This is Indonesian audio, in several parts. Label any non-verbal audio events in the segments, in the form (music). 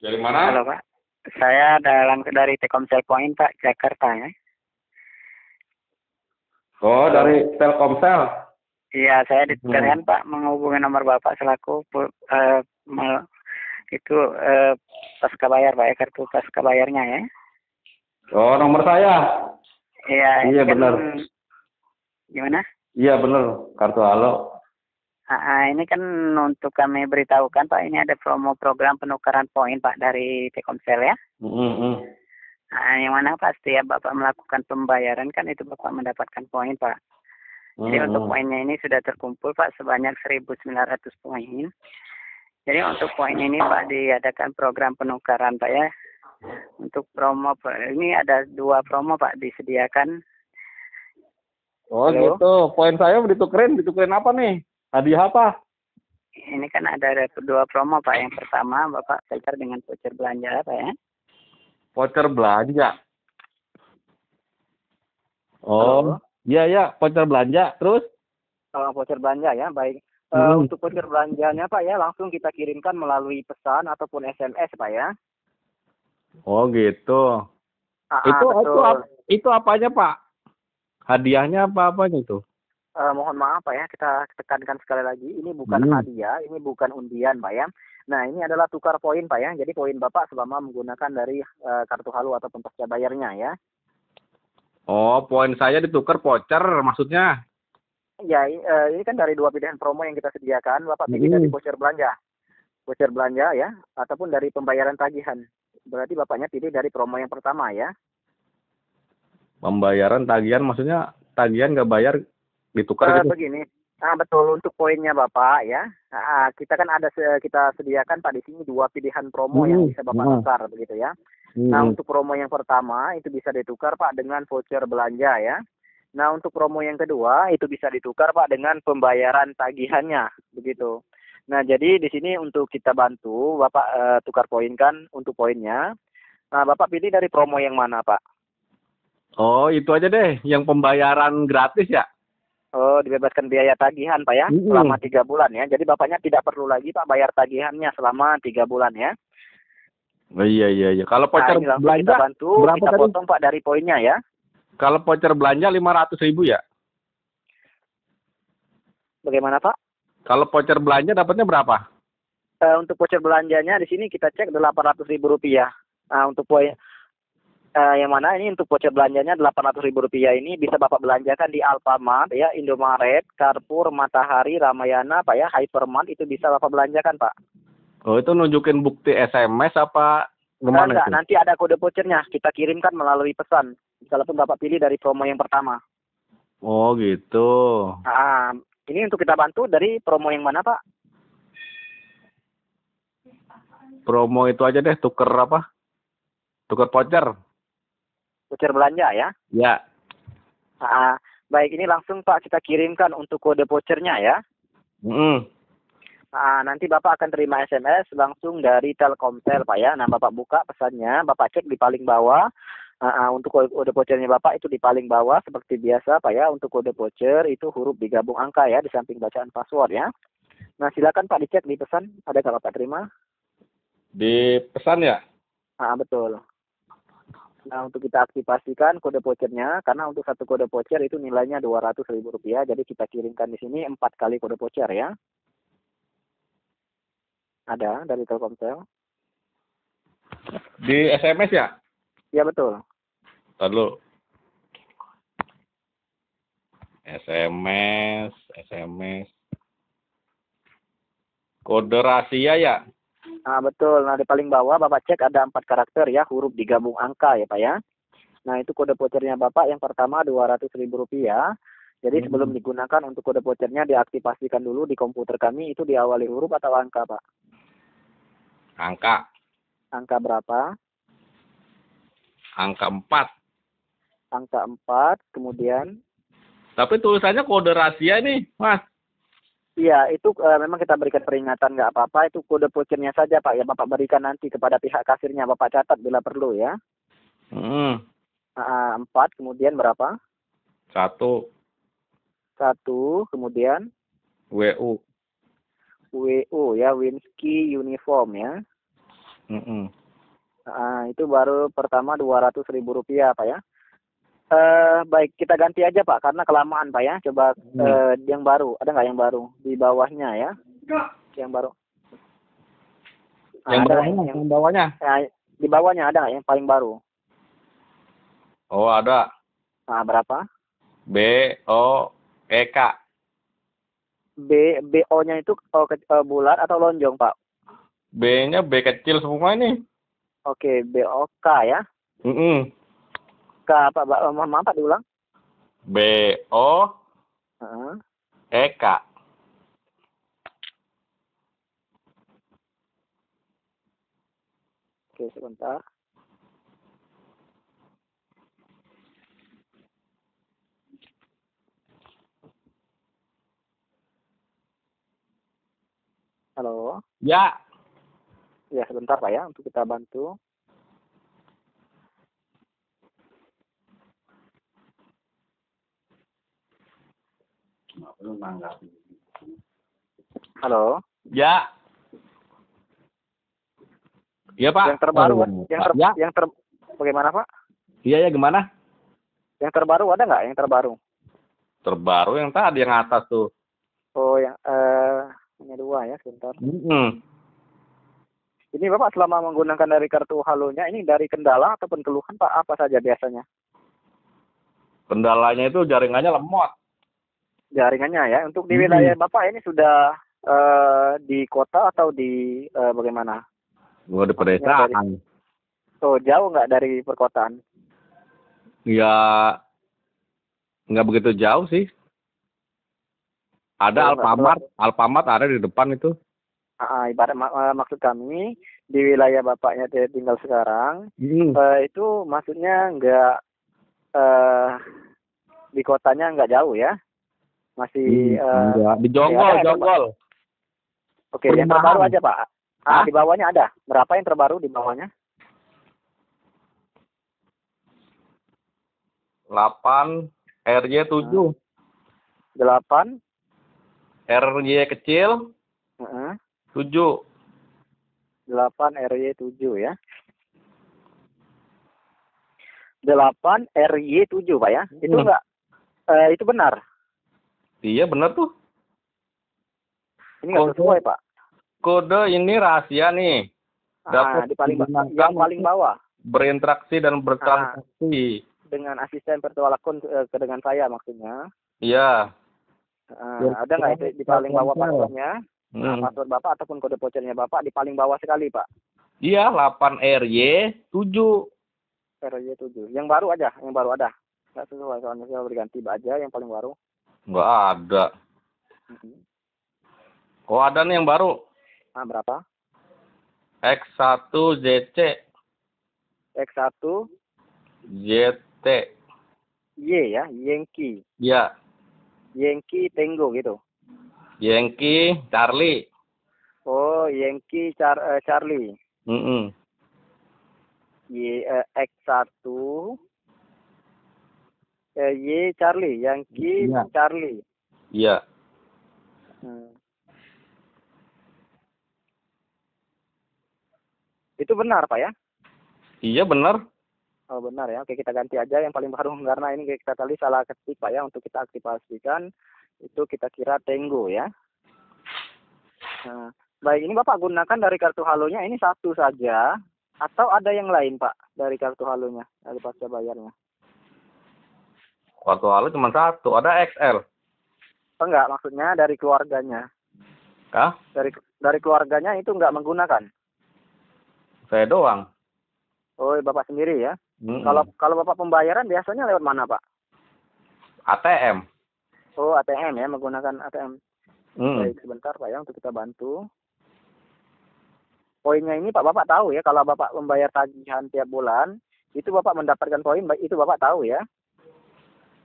Dari mana? Halo Pak, saya dalam dari Telkomsel Point Pak, Jakarta ya. Oh, dari Telkomsel. Iya, saya ditugaskan Pak menghubungi nomor Bapak selaku eh, me- itu eh, pasca bayar Pak ya, kartu pasca bayarnya ya. Oh, nomor saya. Iya, Iya, kan- benar. Gimana? Iya, bener. Kartu halo. Ah, ini kan untuk kami beritahukan Pak, ini ada promo program penukaran poin Pak dari Telkomsel ya. Mm -mm. Ah, yang mana Pak setiap Bapak melakukan pembayaran kan itu Bapak mendapatkan poin Pak. Jadi Mm untuk -mm. poinnya ini sudah terkumpul Pak sebanyak 1.900 poin. Jadi untuk poin ini Pak diadakan program penukaran Pak ya. Untuk promo ini ada dua promo Pak disediakan. Oh, Halo? gitu. Poin saya ditukerin, ditukerin apa nih? Hadiah apa? Ini kan ada dua promo Pak. Yang pertama Bapak tukar dengan voucher belanja Pak ya. Voucher belanja. Oh, iya ya, voucher belanja. Terus? Oh, voucher belanja ya, baik. Hmm. Untuk voucher belanjanya Pak ya langsung kita kirimkan melalui pesan ataupun SMS Pak ya. Oh, gitu. Ah, ah, itu betul. itu ap- itu apanya, Pak? Hadiahnya apa apanya itu? Eh, mohon maaf Pak ya, kita tekankan sekali lagi, ini bukan Hmm. hadiah, ini bukan undian Pak ya. Nah ini adalah tukar poin Pak ya, jadi poin Bapak selama menggunakan dari eh, kartu halu ataupun pasca bayarnya ya. Oh, poin saya ditukar voucher maksudnya. Ya eh, ini kan dari dua pilihan promo yang kita sediakan, Bapak pilih Hmm. dari voucher belanja. Voucher belanja ya, ataupun dari pembayaran tagihan. Berarti Bapaknya pilih dari promo yang pertama ya. Pembayaran tagihan maksudnya tagihan nggak bayar ditukar Eh, gitu. begini, ah betul untuk poinnya Bapak ya. Ah, kita kan ada se- kita sediakan Pak di sini dua pilihan promo yang Hmm, bisa Bapak hmm. tukar begitu ya. Nah, Hmm. untuk promo yang pertama itu bisa ditukar Pak dengan voucher belanja ya. Nah, untuk promo yang kedua itu bisa ditukar Pak dengan pembayaran tagihannya begitu. Nah, jadi di sini untuk kita bantu Bapak eh, tukar poin kan untuk poinnya. Nah, Bapak pilih dari promo yang mana, Pak? Oh, itu aja deh, yang pembayaran gratis ya. Oh, dibebaskan biaya tagihan, Pak ya, Mm-mm. selama tiga bulan ya. Jadi Bapaknya tidak perlu lagi Pak bayar tagihannya selama tiga bulan ya. Oh, iya iya iya. Kalau Nah, voucher langsung belanja, kita bantu, berapa kita tadi? potong Pak dari poinnya ya. kalau voucher belanja 500 ribu ya. Bagaimana Pak? Kalau voucher belanja dapatnya berapa? Eh, untuk voucher belanjanya di sini kita cek delapan ratus ribu rupiah. Nah, untuk poin eh, yang mana ini untuk voucher belanjanya delapan ratus ribu rupiah ini bisa bapak belanjakan di Alfamart ya, Indomaret, Carrefour, Matahari, Ramayana, pak ya, Hypermart itu bisa bapak belanjakan pak. Oh, itu nunjukin bukti SMS apa gimana Enggak, itu? nanti ada kode vouchernya kita kirimkan melalui pesan. Kalaupun bapak pilih dari promo yang pertama. Oh, gitu. Nah, ini untuk kita bantu dari promo yang mana pak? Promo itu aja deh, tuker apa? Tuker voucher. Voucher belanja ya. Ya. Nah, baik ini langsung pak kita kirimkan untuk kode vouchernya ya. Mm. Nah, nanti Bapak akan terima SMS langsung dari Telkomsel, Pak ya. Nah, Bapak buka pesannya, Bapak cek di paling bawah. Ah, untuk kode vouchernya Bapak itu di paling bawah seperti biasa, Pak ya. Untuk kode voucher itu huruf digabung angka ya, di samping bacaan password ya. Nah, silakan Pak dicek di pesan. Ada nggak Bapak terima? Di pesan ya? Nah, betul. Nah, untuk kita aktifasikan kode vouchernya, karena untuk satu kode voucher itu nilainya dua ratus ribu rupiah, jadi kita kirimkan di sini empat kali kode voucher ya. Ada dari Telkomsel. Di SMS ya? Ya betul. Lalu SMS, SMS. Kode rahasia ya? Nah, betul. Nah, di paling bawah Bapak cek ada empat karakter ya, huruf digabung angka ya, Pak ya. Nah, itu kode vouchernya Bapak yang pertama dua ratus ribu rupiah. Jadi Hmm. sebelum digunakan untuk kode vouchernya diaktifasikan dulu di komputer kami itu diawali huruf atau angka, Pak? Angka. Angka berapa? Angka 4. Angka 4, kemudian Tapi tulisannya kode rahasia nih, Mas. Iya, itu eh, memang kita berikan peringatan nggak apa-apa. Itu kode vouchernya saja, Pak. Ya, Bapak berikan nanti kepada pihak kasirnya. Bapak catat bila perlu ya. Hmm. Ah, empat, kemudian berapa? Satu. Satu, kemudian WU. WO ya, Winsky Uniform ya. Mm-mm. Ah, itu baru pertama dua ratus ribu rupiah pak ya. Eh baik kita ganti aja pak karena kelamaan pak ya. Coba Hmm. eh, yang baru ada nggak yang baru di bawahnya ya? Yang baru. Yang ada bawahnya, yang, yang bawahnya. eh, di bawahnya ada nggak yang paling baru? Oh, ada. Nah berapa? B O E K. B BO-nya itu oh, ke- eh, bulat atau lonjong pak? B-nya B kecil semua ini. Oke BOK ya. Mm-mm. K apa pak? Mohon maaf pak diulang. B O. E K. Oke sebentar. Halo. Ya. Ya sebentar Pak ya untuk kita bantu. Halo. Ya. Iya, Pak. Yang terbaru Oh, yang ter, Ya. yang ter bagaimana Pak? Iya, ya gimana? Yang terbaru ada nggak yang terbaru? Terbaru yang tadi yang atas tuh. Oh yang eh hanya dua ya sebentar. Mm-mm. Ini Bapak selama menggunakan dari kartu halonya ini dari kendala ataupun keluhan Pak apa saja biasanya? Kendalanya itu jaringannya lemot. Jaringannya ya. Untuk di Hmm. wilayah Bapak ini sudah eh, di kota atau di eh, bagaimana? Gua di pedesaan. Oh jauh nggak dari perkotaan? Ya nggak begitu jauh sih. Ada Oh, Alfamart, Alfamart ada di depan itu. Ah, ibarat mak- eh, maksud kami di wilayah bapaknya dia tinggal sekarang Hmm. eh, itu maksudnya nggak eh di kotanya nggak jauh ya masih eh, Enggak, di Jonggol, ya, Jonggol. oke yang terbaru aja pak. Ah di bawahnya ada. Berapa yang terbaru di bawahnya? 8 RY 7. delapan. RY kecil. Heeh. 7. delapan RY tujuh ya. Delapan RY tujuh pak ya. Itu Hmm. enggak? Eh, itu benar Iya benar tuh. ini nggak sesuai pak Kode ini rahasia nih. ah, Dapat di paling yang paling bawah Berinteraksi dan bertransaksi. dengan asisten virtual account eh, ke dengan saya maksudnya Iya. Ya, ada nggak itu di paling bawah passwordnya Nah, Hmm. password bapak ataupun kode vouchernya bapak di paling bawah sekali pak Iya, 8 RY 7. RY 7 yang baru aja yang baru ada nggak sesuai soalnya saya berganti aja yang paling baru Enggak ada. Mhm. Oh, ada nih yang baru. nah berapa X1 ZC X1 ZT. Y ya Yankee Ya, Yankee Tango gitu Yankee Charlie. oh Yankee Char eh, Charlie Mm Y eh, X1 eh, Y Charlie Yankee Iya. Charlie Iya. Hmm. Itu benar, Pak ya? Iya benar. Oh, benar ya. Oke, kita ganti aja yang paling baru karena ini kita tadi salah ketik, Pak ya, untuk kita aktifasikan itu kita kira Tenggo ya. Nah, baik, ini Bapak gunakan dari kartu halonya ini satu saja atau ada yang lain, Pak, dari kartu halonya, dari pasca bayarnya? Kartu halo cuma satu, ada XL. Enggak, maksudnya dari keluarganya. Kah? Dari dari keluarganya itu enggak menggunakan. Saya doang. Oh, Bapak sendiri ya. Mm-mm. Kalau kalau Bapak pembayaran biasanya lewat mana, Pak? ATM. Oh, ATM ya, menggunakan ATM. Mm. Baik, sebentar Pak ya untuk kita bantu. Poinnya ini Pak Bapak tahu ya kalau Bapak membayar tagihan tiap bulan, itu Bapak mendapatkan poin, itu Bapak tahu ya.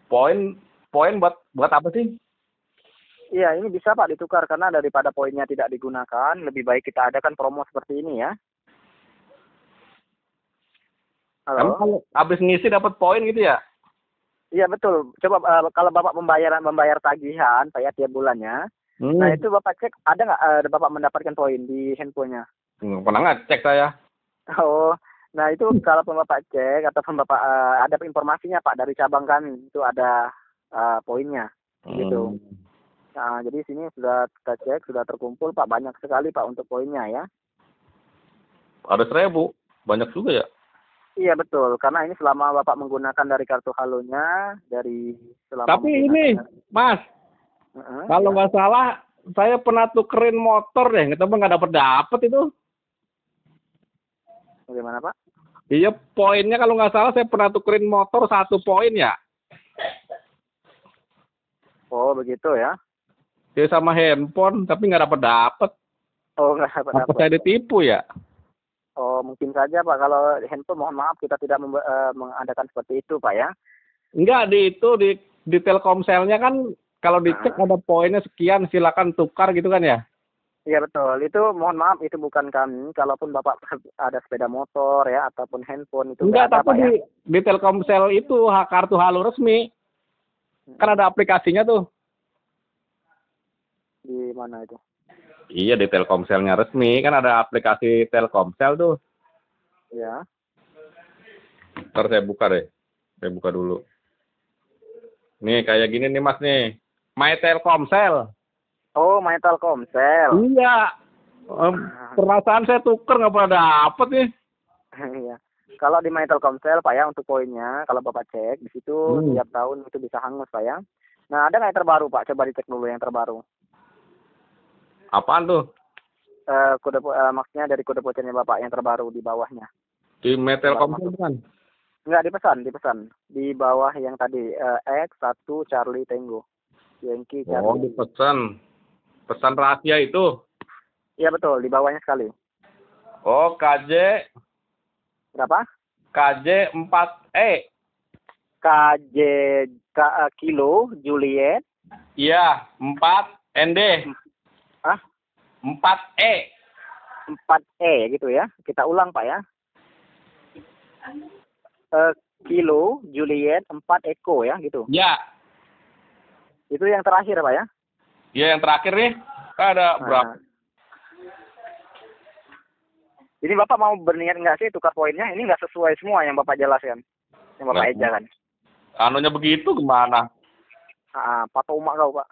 Poin poin buat buat apa sih? Iya, ini bisa Pak ditukar karena daripada poinnya tidak digunakan, lebih baik kita adakan promo seperti ini ya. Halo. kalau habis ngisi dapat poin gitu ya? Iya betul. Coba eh, kalau Bapak pembayaran membayar tagihan Pak ya tiap bulannya, Hmm. nah itu Bapak cek ada nggak eh, Bapak mendapatkan poin di handphonenya? Nggak pernah ngecek saya. Oh, nah itu kalau bapak cek ataupun bapak eh, ada informasinya pak dari cabang kami itu ada eh, poinnya. Gitu. Hmm. Nah, jadi sini sudah kita cek sudah terkumpul pak banyak sekali pak untuk poinnya ya. Ada seribu. Banyak juga ya. Iya betul, karena ini selama bapak menggunakan dari kartu halonya dari selama. Tapi ini, Mas, Heeh, kalau ya. nggak salah, saya pernah tukerin motor deh. Tapi nggak dapet dapet itu. bagaimana pak? Iya, poinnya kalau nggak salah saya pernah tukerin motor satu poin ya. Oh begitu ya? Dia sama handphone, tapi nggak dapet dapet. Oh nggak dapat Apa dapat. saya ditipu ya? Oh mungkin saja pak kalau handphone mohon maaf kita tidak eh, mengadakan seperti itu pak ya. Enggak di itu di di Telkomselnya kan kalau dicek ada poinnya sekian silakan tukar gitu kan ya. Iya betul, itu mohon maaf itu bukan kami. Kalaupun bapak (laughs) ada sepeda motor ya ataupun handphone itu Enggak, tapi ya. di di Telkomsel itu hak kartu halo resmi. Kan ada aplikasinya tuh. Di mana itu? Iya di Telkomselnya resmi kan ada aplikasi Telkomsel tuh. Ya. Ntar saya buka deh. Saya buka dulu. Nih kayak gini nih Mas nih. My Telkomsel. Oh, main Telkomsel. Iya. Em, perasaan saya tuker nggak pernah dapet nih. (laughs) Iya. Kalau di main Telkomsel Pak ya untuk poinnya, kalau Bapak cek di situ Hmm. tiap tahun itu bisa hangus Pak ya. Nah, ada nggak yang terbaru Pak? Coba dicek dulu yang terbaru. Apaan tuh? Eh kode eh, maksudnya dari kode vouchernya Bapak yang terbaru di bawahnya. Di My Telkomsel bukan? Enggak dipesan, dipesan. Di bawah yang tadi eh, X1 Charlie Tango. Yankee Oh Charlie. dipesan. Pesan rahasia itu. Iya betul, di bawahnya sekali. Oh KJ Berapa? KJ 4E. KJ K, eh, Kilo Juliet. Iya, 4 ND. Ah, 4E. 4E gitu ya. Kita ulang Pak ya. Eh, Kilo Juliet 4 Eko ya gitu. Ya. Itu yang terakhir Pak ya. Ya yang terakhir nih. Kan ada berapa? Nah. Ini Bapak mau berniat nggak sih tukar poinnya? Ini nggak sesuai semua yang Bapak jelaskan. Yang Bapak Nggak. ejakan. Anunya begitu gimana? Ah, patoma kau Pak.